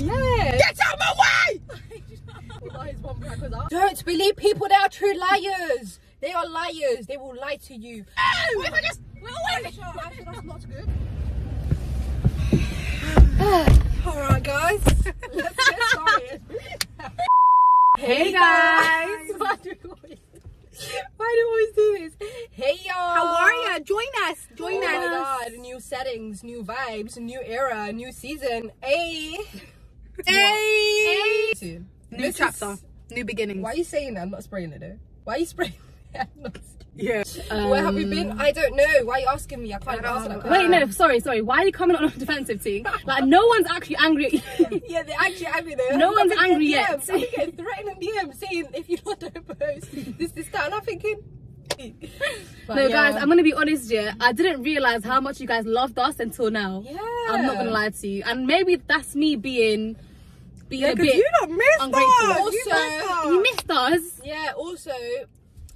Yeah. Get out of my way! Wallahi, his mum crackers up. Don't believe people they are true liars. They are liars. They will lie to you. What if I just... Actually, that's not good. Alright guys, let's get started. Hey guys! Why do we always, why do we always do this? Hey y'all! How are ya? Join us. Join Oh my god, new settings, new vibes, new era, new season. Hey! Hey! Hey! New This chapter. is- New beginnings. Why are you saying that? I'm not spraying it though. Why are you spraying Yeah. Where have we been? Um, I don't know. Why are you asking me? I can't answer that. know. Wait, no, sorry, sorry. Why are you coming on a defensive team? Like, no one's actually angry at you. Yeah, they're actually angry though. No I'm one's angry DMs. yet. I'm getting threatening DMs saying if you don't post this, this, that, and I'm thinking. But no, yeah. guys, I'm gonna be honest, yeah. I didn't realize how much you guys loved us until now. Yeah. I'm not gonna lie to you. And maybe that's me being being Yeah, a 'cause bit you don't miss ungrateful. us. You missed us. you missed us. Yeah. Also,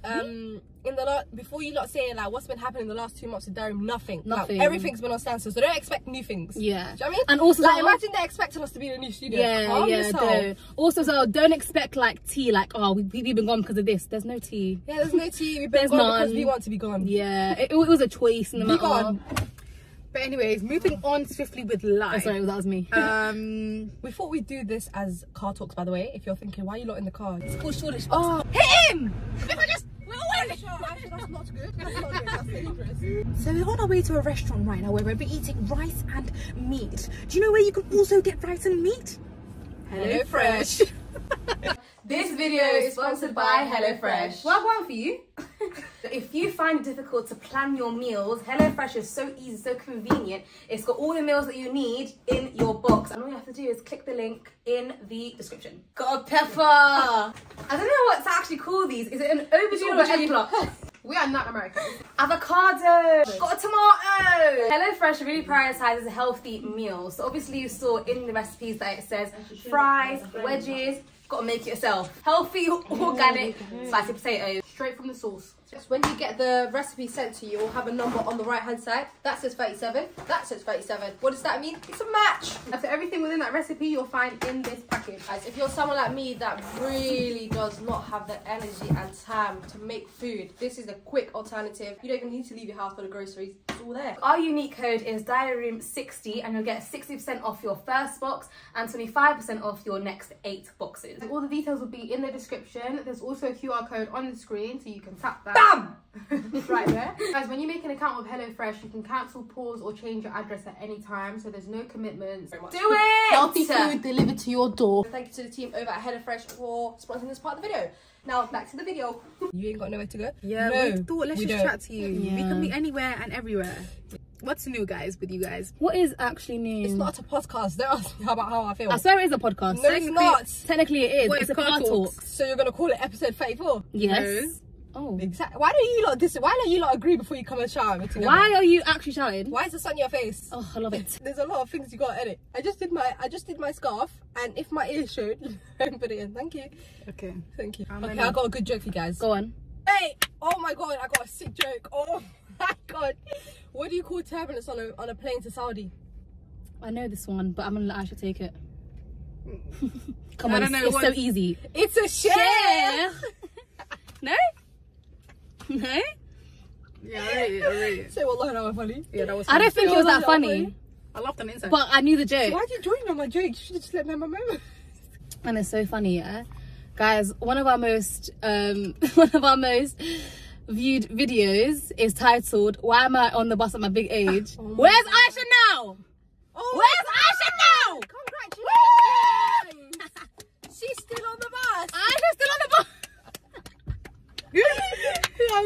um, in the lot before you lot saying like what's been happening in the last two months with Durham, nothing. Like, Nothing. everything's been on standstill, so don't expect new things. Yeah. Do you know what I mean? And also like, that- imagine they're expecting us to be in a new studio. Yeah, Calm yeah, yourself. do. Also, so don't expect like tea, like, oh, we, we've been gone because of this. There's no tea. Yeah, there's no tea. We've been There's gone because we want to be gone. Yeah, it, it was a choice in the Be gone. But anyways, moving on swiftly with Oh, life. sorry, that was me. Um, We thought we'd do this as car talks, by the way. If you're thinking, why are you lot in the car? It's called Shoreditch. Oh, hit him! If I just... Actually, that's not good. That's not good. That's dangerous. So we're on our way to a restaurant right now where we'll be eating rice and meat. Do you know where you can also get rice and meat? HelloFresh. This video is sponsored by HelloFresh. Well, one for you. if you find it difficult to plan your meals, HelloFresh is so easy, so convenient. It's got all the meals that you need in your box. And all you have to do is click the link in the description. Got a pepper. I don't know what to actually call these. Is it an aubergine or an eggplant? We are not American. Avocado. Got a tomato. HelloFresh really prioritizes healthy meals. So obviously you saw in the recipes that it says fries, wedges. Got to make it yourself. Healthy, organic, mm. spicy potatoes. Straight from the source. Just when you get the recipe sent to you, you'll have a number on the right hand side. That says 37. That says 37. What does that mean? It's a match. And so everything within that recipe you'll find in this package. Guys, if you're someone like me that really does not have the energy and time to make food, this is a quick alternative. You don't even need to leave your house for the groceries. It's all there. Our unique code is DiaryRoom60 and you'll get 60% off your first box and 25% off your next eight boxes. All the details will be in the description. There's also a QR code on the screen so you can tap that. Bam! right there. Guys, when you make an account with HelloFresh, you can cancel, pause, or change your address at any time. So there's no commitments. Do it! Healthy food delivered to your door. Thank you to the team over at HelloFresh for sponsoring this part of the video. Now back to the video. You ain't got nowhere to go. Yeah, No, we thought let's we just don't. chat to you. We can be anywhere and everywhere. What's new, guys, with you guys? What is actually new? It's not a podcast. Don't ask me about how I feel. I swear it is a podcast. No, it's not. Technically it is. What it's is a Car car Talks? talk. So you're gonna call it episode 34? Yes. Oh. Exactly. Why don't you lot this? Why don't you lot agree before you come and shout at me together? Why are you actually shouting? Why is the sun in your face? Oh, I love it. There's a lot of things you gotta edit. I just did my I just did my scarf, and if my ears showed, put it in. Thank you, Okay. thank you. How okay, many? I got a good joke for you guys. Go on. Hey, oh my god, I got a sick joke. Oh my god, what do you call turbulence on a on a plane to Saudi? I know this one, but I'm gonna let Aisha take it. Come I on, don't it's, know it's so easy. It's a share. no? No? Yeah, I read it. I read it. Say what line am funny? Yeah, that was. I don't think it was that Yeah, funny, I laughed on the inside. but I knew the joke. Why'd you join on my joke? You should have just let me have my moment. And it's so funny, yeah? Guys, one of our most um one of our most viewed videos is titled Why Am I on the Bus at My Big Age? Oh my Where's Aisha now? Oh, Where's Aisha now? Congratulations!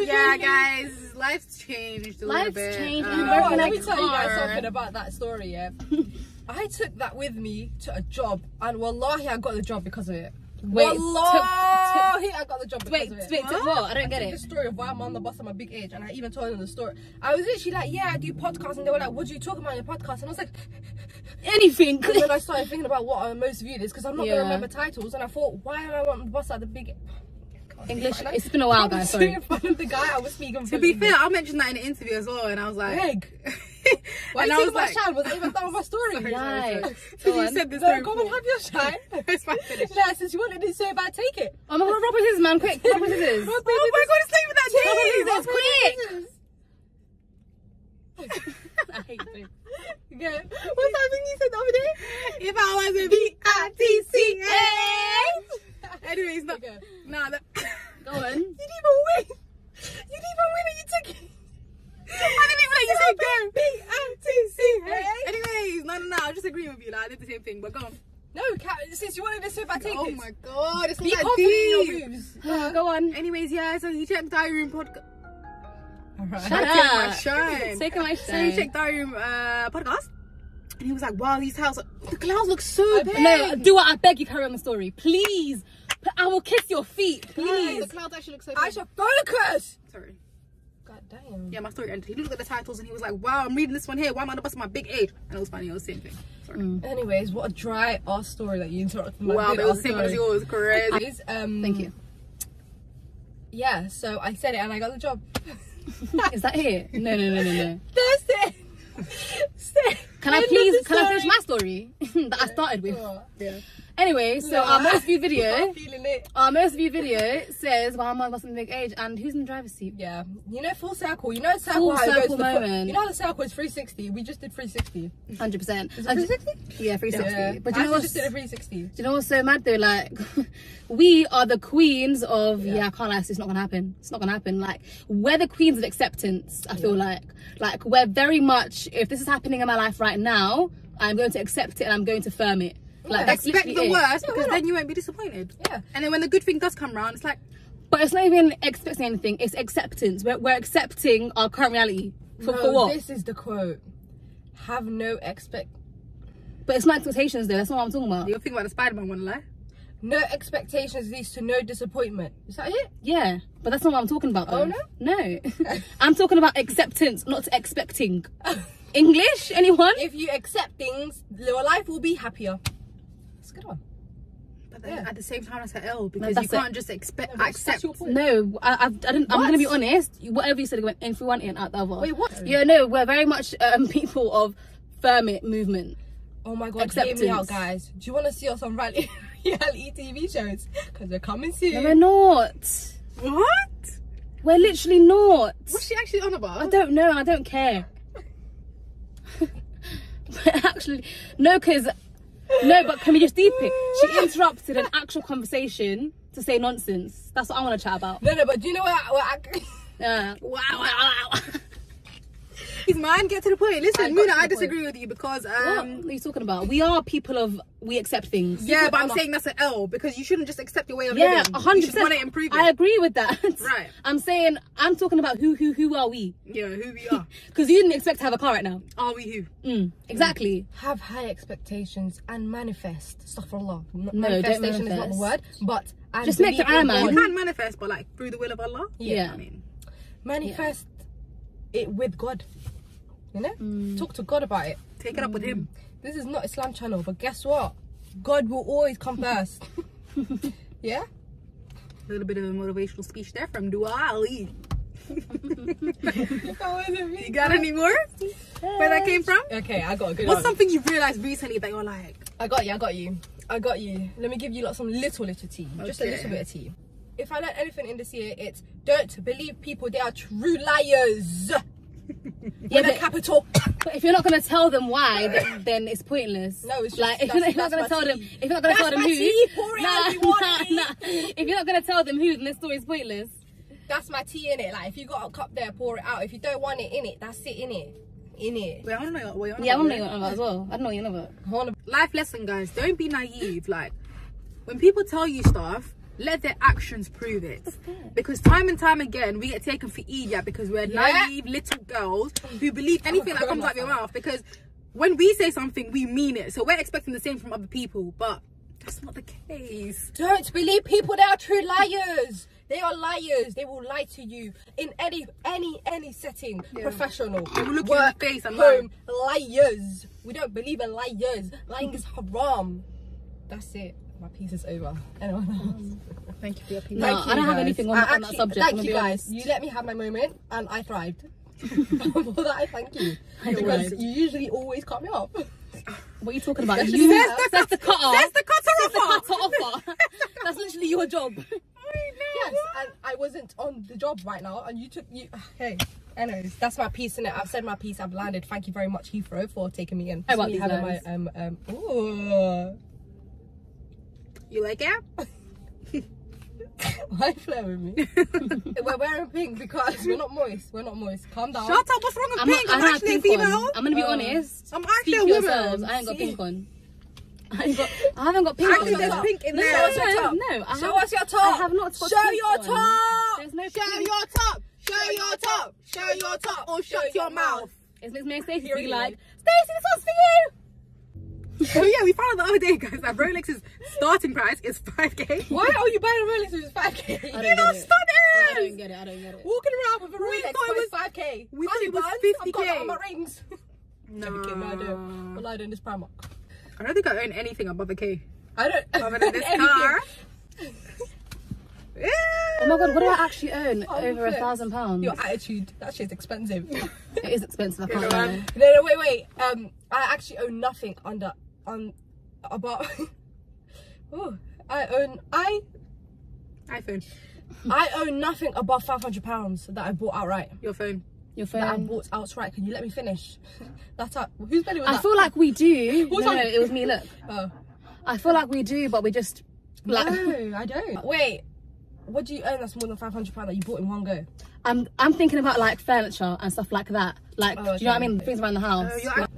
Yeah, guys, life's changed a little Life's bit. changed Um, and You know Let like me tell you guys hard. something about that story, yeah. I took that with me to a job, and wallahi, I got the job because of it. Wait, wallahi, I got the job because Wait, of it. wait, took what? I don't get it. The story of why I'm on the bus at my big age, and I even told them the story. I was literally like, "Yeah, I do podcasts," and they were like, "What do you talk about on your podcast?" And I was like, Anything. and then I started thinking about what our most viewed is because I'm not Yeah. gonna remember titles, and I thought, "Why am I on the bus at the big?" English. It's been a while, guys. Sorry. In front of the guy I was speaking To be fair, I mentioned that in the interview as well, and I was like, Greg. Why And you I was my like- shine? Was I even done with my story? Sorry, Lie. sorry, Go sorry. you on. said this No, come and have your shine. it's fine, finish. Nah, since you wanted it so bad, take it. Oh my god, rock paper scissors, man, quick, rock paper scissors. Oh my god, it's not even that Rock paper deep. quick. I hate this. Okay. What's that thing you said the other day? If I was a B-I-T-C-A. Anyways, no, Okay. nah, that, Go on. you didn't even win. You didn't even win and you took it. I didn't even let you say go. B-I-T-C-A. Anyways, no, no, no, I'm just agreeing with you. Like, I did the same thing, but go on. No, Kat, since you wanted it so bad, take oh my god, it's Be not that deep. go on. Anyways, yeah, so he checked diary room podcast. Alright. Shut Taking my up. shine. Taking my So he checked diary room uh, podcast. And he was like, wow, these houses, the clouds look so I big. No, do what I beg you carry on the story. Please. I will kiss your feet. Please. The clouds actually look so I big. should focus. Sorry. God damn. Yeah, my story ended. He looked at the titles and he was like, wow, I'm reading this one here. Why am I not busting my big age? And it was funny. It was the same thing. Sorry. Anyways, what a dry ass story that you interrupted my Wow, it was the same as yours. Crazy. Um, Thank you. Yeah, so I said it and I got the job. Is that it? No, no, no, no, no. That's it. Can I please, can I finish my story that I started with? Oh, Yeah. Anyway, so our most viewed video, our most viewed video says, "Well, I'm busting big age," and who's in the driver's seat? Yeah, you know full circle. You know circle Full how it goes circle to the moment. You know how the circle is 360. We just did 360. Hundred percent. 360? Yeah, three sixty. Yeah, But I you know actually what's just did a 360. Do you know what's so mad though? Like, we are the queens of yeah. Yeah. I can't lie, it's not gonna happen. It's not gonna happen. Like, we're the queens of acceptance. I feel like, like we're very much. If this is happening in my life right now, I'm going to accept it and I'm going to firm it. Like, that's Expect the it. worst because then you won't be disappointed. Yeah. And then when the good thing does come around, it's like, But it's not even expecting anything. It's acceptance. We're, we're accepting our current reality. For, no, for what? This is the quote. Have no expect, But it's not expectations though. That's not what I'm talking about. you're thinking about the Spider Man one, like. no expectations leads to no disappointment. Is that it? Yeah, but that's not what I'm talking about. Though. Oh, no? no. I'm talking about acceptance, not expecting. English? Anyone? If you accept things, your life will be happier. That's a good one. But then Yeah. at the same time, that's an L because you can't just expect, No, accept. that's your point. No, I, I, I didn't. I'm gonna be honest. Whatever you said went in for one ear and out the other. Wait, what? Yeah, no, we're very much um, people of firm it movement. Oh my god, hear me Acceptance. out, guys. Do you want to see us on reality, reality TV shows? Because they're coming soon. No, we're not. What? We're literally not. What's she actually on about? I don't know. I don't care. Actually, no, because no. But can we just deep it? She interrupted an actual conversation to say nonsense. That's what I want to chat about. No, no, but do you know what? What I, Yeah. Wow, wow, wow. He's man, get to the point. Listen, got Muna, I the disagree with you because What? um what are you talking about? We are people of we accept things. yeah, put but I'm that on- saying that's an L because you shouldn't just accept your way of Yeah, living. a hundred just want to percent. improve it. I agree with that. Right. I'm saying I'm talking about who who who are we? yeah, who we are. Because you didn't expect to have a car right now. Are we who? Mm, exactly. have high expectations and manifest. Astaghfirullah. N- No, don't manifestation is not the word, but and Just make believe the in You man. God. can manifest, but like through the will of Allah. Yeah. I mean, Manifest it with God. You know, Mm. talk to God about it. take it up with him. This is not Islam channel, but guess what? God will always come first. yeah. A little bit of a motivational speech there from Dua Ali. You got any more? Where that came from? Okay, I got a good one. What's one. something you've realized recently that you're like, I got you, I got you. I got you. Let me give you like some little little tea. Just a little bit of tea. If I learned anything in this year, it's don't believe people, they are true liars. Yeah, With a but, capital. but if you're not gonna tell them why, then, then it's pointless. No, it's just- like if you're not, if you're not gonna tell that's them, if you're not gonna That's tell them who, tea, pour if you want it. nah. if you're not gonna tell them who, then the story's pointless. That's my tea in it. Like if you got a cup there, pour it out. If you don't want it in it, that's it in it. In it. wait, I want to know what you're on Yeah, I want to know yeah? what you're on about as well. I don't know what you're on about. Life lesson, guys. Don't be naive. Like, when people tell you stuff, let their actions prove it. Because time and time again, we get taken for idiot because we're Yeah. naive little girls who believe oh, anything that comes out of your mouth. Because when we say something, we mean it. So we're expecting the same from other people, but that's not the case. Don't believe people that are true liars. They are liars. They will lie to you in any any any setting. Professional. They will look you in the face and home. Liars. We don't believe in liars. Lying is haram. That's it. My piece is over. Anyone else? Thank you for your opinion. No, Thank I don't you, have guys. anything on, I on that actually- subject. I'm Thank gonna you be guys. honest. You let me have my moment, and I thrived. For that, I thank you. Because you usually always cut me off. What are you talking about? That's You, just- that's, that's the cutter. That's the cutter That's the offer. cutter offer. That's literally your job. Yes, and I wasn't on the job right now, and you took you. Hey, anyways, that's my piece in it. I've said my piece. I've landed. Thank you very much, Heathrow, for taking me in. How about Me these having my lines? um um. Ooh. You like it? Why flare with me? we're wearing pink because we're not moist. We're not moist. Calm down. Shut up. What's wrong with I'm, pink? not, I'm I have actually a female. on. I'm gonna be Oh. honest. I'm actually Speak a woman. yourselves. I ain't got See? pink on. I, got, I haven't got pink Actually, on. there's no, pink in no, there. Show us your top. no, I Show have, us your top. I have not got Show pink your on. top. There's no Show pink. your top. Show your top. Show your top. Or shut your mouth. It makes me Stacey Period. be like, Stacey, this one's for you. Oh yeah, we found out the other day, guys, that Rolex's starting price is 5k. Why are you buying a Rolex with 5k? I You don't know, get it. I don't get it. I don't get it. Walking around with a Rolex thought 5k. we thought Honey it was buns, I've got that 50K. on my rings. No. Joking, no, I don't. But I don't this Primark. I don't think I own anything above a K. I don't. Other than this anything. car. Yeah. Oh my god, what do I actually own? Oh, Over a thousand pounds. Your attitude. That shit's expensive. It is expensive. I can't Yeah, lie. man. no, no, wait, wait. Um, I actually own nothing under on about. oh, I own I iPhone. I own nothing above five hundred pounds that I bought outright. Your phone. Your That I bought outright. Can you let me finish? That's how. Whose belly was I that? feel like we do. Who's no, no, it was me. Look, Oh. I feel like we do, but we just like. no, I don't. Wait, what do you earn that's more than five hundred pounds that you bought in one go? I'm I'm thinking about like furniture and stuff like that. Like, Oh, do you know what I mean? Things around the house. Uh, you're act-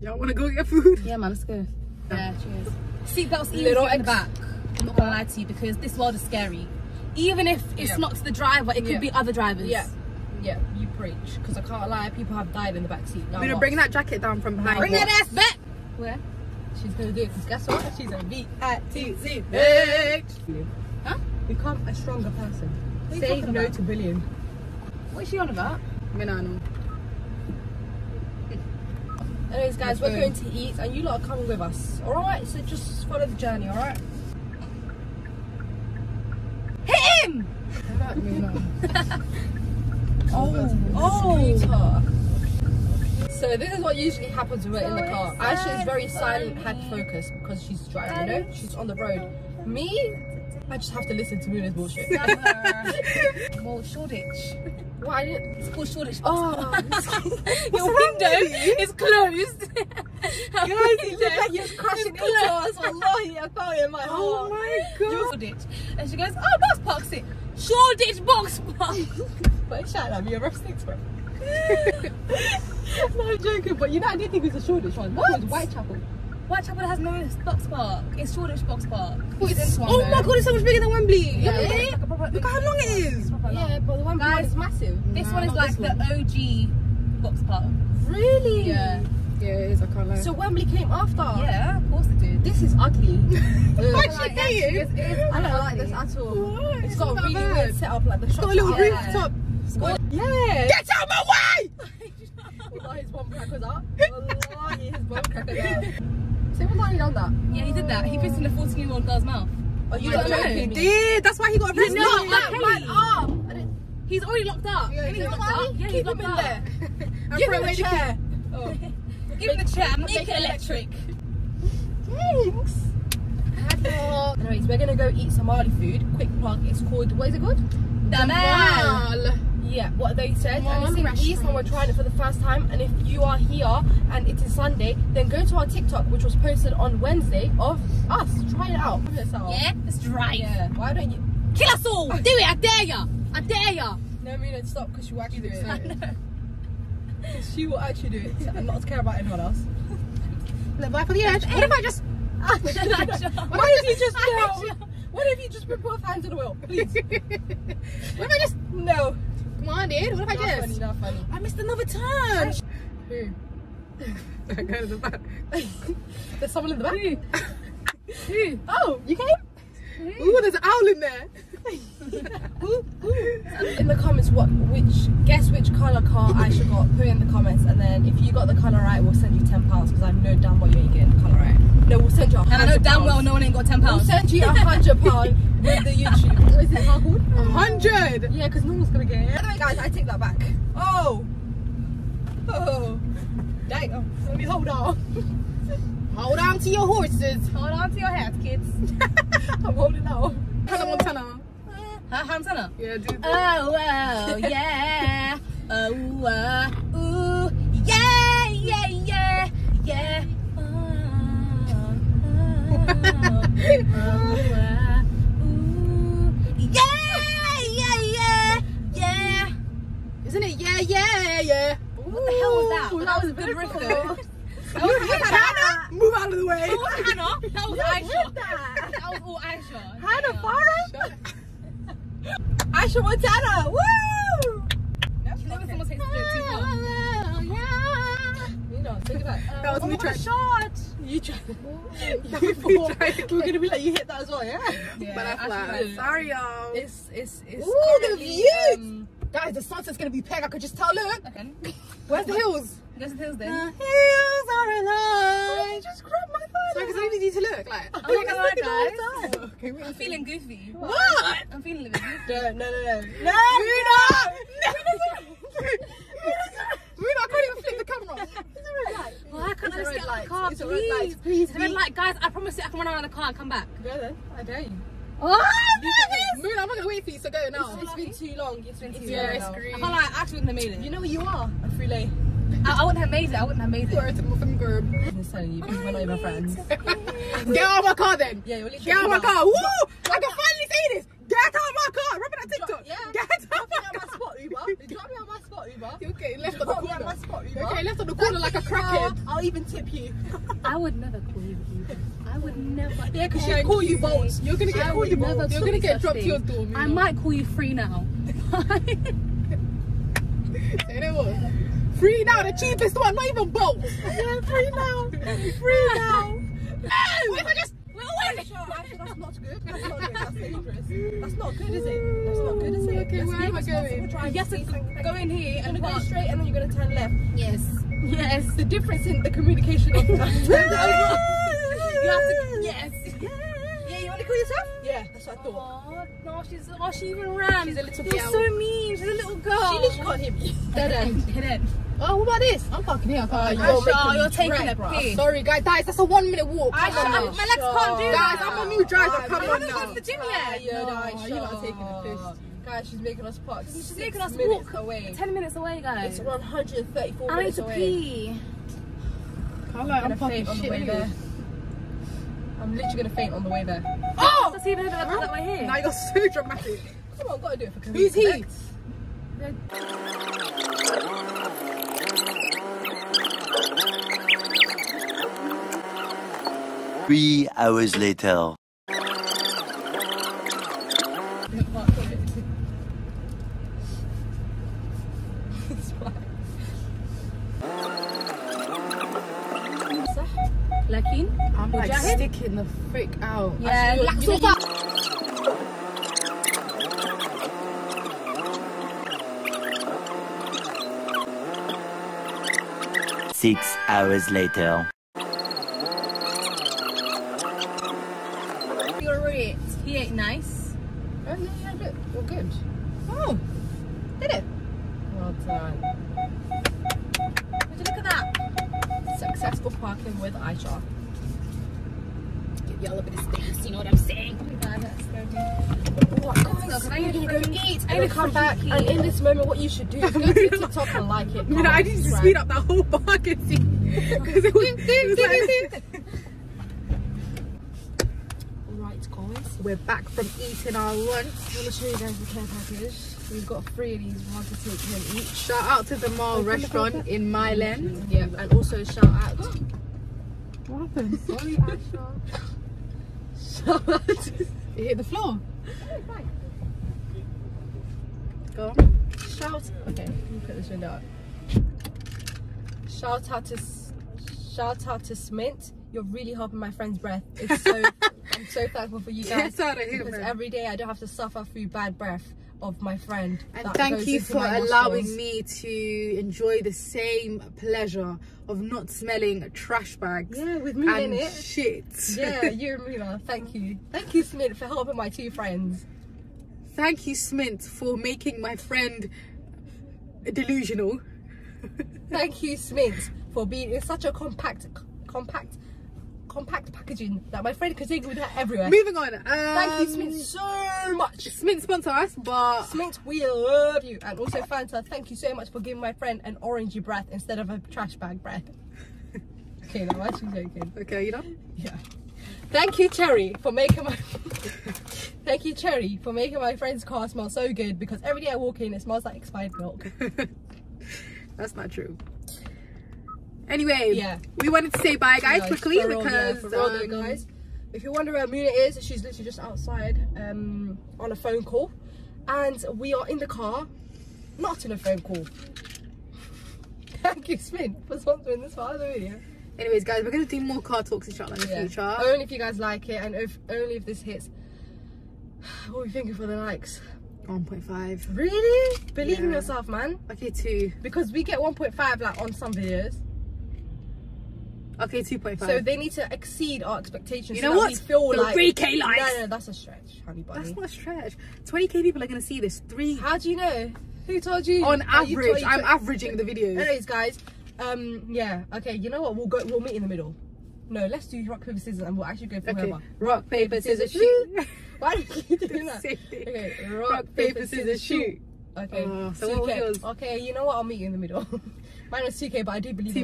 Y'all want to go get food? yeah, man, let's go. Yeah, cheers. Seatbelts Little little in the back. I'm not gonna lie to you because this world is scary. Even if it's Yeah. not to the driver, it could Yeah. be other drivers. Yeah, yeah, you preach. Because I can't lie, people have died in the back seat. Now We're gonna bring that jacket down from behind. Bring that ass back. Where? She's gonna do it. Because guess what? She's a V I T Z bitch. Huh? Become a stronger person. What are you Say no about? to billion. What is she on about? Minano. Anyways, guys, Let's we're go. going to eat, and you lot are coming with us. All right, so just follow the journey. All right. Hit him! Oh, oh. So this is what usually happens when we're in the car. Aisha is very silent, head focused because she's driving. You know, she's on the road. Me, I just have to listen to Muna's bullshit. well, Shoreditch. Why didn't? It's called Shoreditch. Oh, Your window is closed. guys, you look like you're crashing into us. Wallahi, I felt it in my Oh heart. my god. Shoreditch. And she goes, oh, box parks it. Shoreditch box park. But shout out, me a rough sticks, bro. no, I'm joking, but you know, I didn't think it was a Shoreditch one. That was Whitechapel. Whitechapel has no box park. It's Shoreditch box park. Oh my god, it's so much bigger than Wembley. Yeah, Yeah, it's like proper- Look at how long it is. Yeah, but the one Guys, is massive. This one is like this the OG box park. Really? Yeah. Yeah, it is. I can't lie. So Wembley came after. Yeah, of course it did. This is ugly. She say it? I don't like this at all. What? It's got a really bad. weird setup, like the shop. It's got a little structure. rooftop. Yeah. Get out of my way! Wallahi, his bum crackers up. Wallahi, his bum crackers up. Say Wallahi done that. Yeah, he did that. He pissed in a 14 year old girl's mouth. Oh, you don't don't know. know. He did. That's why he got arrested. know Not that that man man up. I didn't- He's already locked up. Yeah, he's he's locked locked up. Yeah, he's Keep him in up. there. And Give him away a the chair. Oh. Give him the chair. Make it electric. Thanks. Anyways, we're gonna go eat Somali food. Quick plug. It's called. What is it called? Damal. Yeah, what they said. Mom and it's in East, and we're trying it for the first time. And if you are here and it is Sunday, then go to our TikTok, which was posted on Wednesday of us. Try it out. It. Yeah, let's drive. Yeah. Why don't you? Kill us all. Do it. I dare ya. I dare ya. No, Mina, stop because she will actually do it. She will actually do it and not to care about anyone else. Live life on the edge. What if I just... What if you just no? What if you just put both hands on the wheel, please? What if I just... No. Dude. What if I Not funny, just... not funny. I missed another turn. Who? I go to the back. There's someone in the back. Who? Oh, you came? Ooh, there's an owl in there. in the comments what which guess which colour car Aisha got. Put it in the comments and then if you got the colour right we'll send you ten pounds because I know damn well you ain't getting the colour right. No, we'll send you a And I know damn well no one ain't got ten pounds. We'll send you a hundred pound with the YouTube. What is it how called? A hundred. Yeah, because no one's gonna get it. Anyway, guys, I take that back. Oh, oh, dang! Oh, let me hold on. Hold on to your horses. Hold on to your hats, kids. I'm holding on. Hannah Montana. Huh, Hannah? Yeah, do Oh, oh, yeah. Oh, uh, ooh, yeah, yeah, yeah, yeah. Oh, oh, oh, ooh, yeah, yeah, yeah, yeah. Isn't it? Yeah, yeah, yeah. What the hell was that? That was a good riff though. You hit Hannah. Move out of the way. Hannah, that was Aisha. That was all Aisha. Hannah Farah. Aisha Montana. Woo! Never someone takes the joke too far. You know, take it back. That was me trying. shot. You tried. You tried. We're gonna be like, you hit that as well, yeah? But I fly. Sorry, y'all. It's it's it's. Ooh, the currently, views. um, Guys, the sunset's gonna be peg. I could just tell. Look. Okay. Where's the hills? Guess the hills The then. hills are alive. Oh, just grab my phone. Sorry, because I need you to look. Like, oh I'm not gonna lie, guys. Okay. I'm feeling goofy. What? I'm feeling a bit goofy. No, no, no, no. No! Runa, I can't even flip the camera. Why can't I It's a just red get out light. the car, It's a red light. please? Please, It's a red light, guys. I promise you I can run around the car and come back. Go then. I dare you. Oh, Moon, I'm not gonna wait for you, so go now. It's been too long. It's been too Yeah, long. it's now. green. I can't lie, I actually wouldn't have made it. You know what you are? A free I, I wouldn't have made it. I wouldn't have made it. Sorry to my finger. I'm just telling you, because we're not even friends. Get out of my car then. Yeah, you're literally. Get out of my car. Woo! I can finally say this. Get out of my car. Remember that TikTok? Yeah. Get out of my car. spot, Uber. Drop me at my spot, Uber. Okay, left on the Drop my corner. spot, Uber. Okay, left on the corner like a Car, crackhead. I'll even tip you. I would never call you Uber. I would never. Yeah, because she'll call you bolts. You're gonna get I call you never You're gonna get such dropped to your thing. door. I Moon. might call you free now. You know what? Free now, the cheapest one, not even both. Yeah, free now. Free now. No! If I just Aisha, Aisha, that's not good. That's not good. That's dangerous. That's not good, is it? That's not good, is it? Okay, Let's where am I going? drivers. You have to Please, thank- thank go in here You're and gonna go straight and then you're gonna turn left. Yes. Yes. The difference in the communication of You have to. Yes. Yeah, you wanna call yourself? Yeah, that's what I thought. Oh, no, she's. Oh, she even ran. She's a little You're so mean. She's a little girl. She literally can't hear me. Dead end. Dead end. Oh, what about this? I'm fucking here. Can't uh, you're making you're taking a piss. Sorry, guys. Guys, that's a one minute walk. Aisha, on my legs can't do Guys, that. I'm a new driver. I'm Come I haven't gone to the gym yet. Tired, No, you're not taking the piss. Guys, she's making us park. She's six making us walk away. 10 minutes away, guys. It's 134 I need to away. pee. I'm like, I'm I'm fucking faint on the way there. I'm literally gonna faint on the way there. Oh! Let's even know that, we're here. Now you're so dramatic. Come on, gotta do it for Who's he? Three hours later. It's I'm like sticking the frick out. Yeah, Actually, lax you off know- up. Six hours later. You're right. He ain't nice. Oh, yeah, yeah, good. You're good. Oh, did it? Well done. Would you look at that? Successful parking with Aisha. Give y'all a bit of space, you know what I'm saying? Oh what, Look, I need to go eat. I need to come back, and in this moment, what you should do is go to TikTok and like it. You know, I need to speed up that whole parking scene. Because it was, it was like, Right, guys. We're back from eating our lunch. I'm gonna show you guys the care package. We've got three of these. One to take home each. Shout out to the Mall restaurant in Milan. Yeah, and also shout out. What happened? Sorry, Aisha. Shout out. to- It hit the floor. Go on. Shout. Okay, let me put this window up. Shout out to. Shout out to Smint. You're really helping my friend's breath. It's so. I'm so thankful for you Get guys out of here, because every day I don't have to suffer through bad breath of my friend. And thank you for allowing me to enjoy the same pleasure of not smelling trash bags Yeah, with me in it. shit. Yeah, you and Mila, thank you. Thank you, Smint, for helping my two friends. Thank you, Smint, for making my friend delusional. Thank you, Smint, for being in such a compact, compact, compact packaging that my friend could take with her everywhere. Moving on. Um, Thank you, Smint, so much. Smint sponsor us, but Smint, we love you. And also, Fanta, thank you so much for giving my friend an orangey breath instead of a trash bag breath. okay, no, I'm actually joking. okay, you know. Yeah. Thank you, Cherry, for making my. Thank you, Cherry, for making my friend's car smell so good because every day I walk in, it smells like expired milk. That's not true. Anyway, Yeah. we wanted to say bye, guys, Guys, quickly yeah, because though, um, guys. If you wonder where Muna is, she's literally just outside um, on a phone call, and we are in the car, not in a phone call. Thank you, Spin, for sponsoring this part of the video. Anyways, guys, we're gonna do more car talks inshallah in the Yeah. future. Only if you guys like it, and if only if this hits. What are we thinking for the likes? 1.5. Really? Believe in yourself, man. Okay, two. Because we get 1.5 like on some videos, Okay, 2.5. so they need to exceed our expectations. You know that what? We feel The like 3K likes. No, no, that's a stretch, honey bunny. That's not a stretch. 20k people are gonna see this. Three How do you know? Who told you? on you average. you I'm averaging the videos. Anyways, guys, um, yeah, okay. You know what? We'll go. We'll meet in the middle. No, let's do rock paper scissors, and we'll actually go for Okay. whoever. Rock paper scissors shoot. Why do you keep doing that? Okay, Rock paper scissors shoot. Okay, Oh, so what was 2K. yours? Okay, you know what? I'll meet you in the middle. Mine was 2K, but I do believe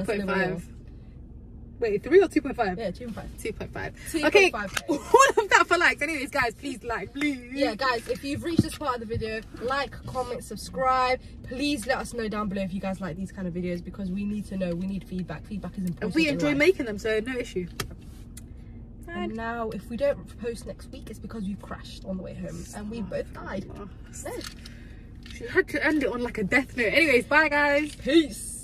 in us a little more. 2.5. Wait, three or 2.5? Yeah, 2.5. 2.5. 2.5. Okay, all of that for likes. Anyways, guys, please like, please. Yeah, guys, if you've reached this part of the video, like, comment, subscribe. Please let us know down below if you guys like these kind of videos because we need to know. We need feedback. Feedback is important. And we enjoy making them, so no issue. And now, if we don't post next week, it's because we've crashed on the way home and we oh, both died. Oh, No. She had to end it on like a death note. Anyways, bye guys. Peace.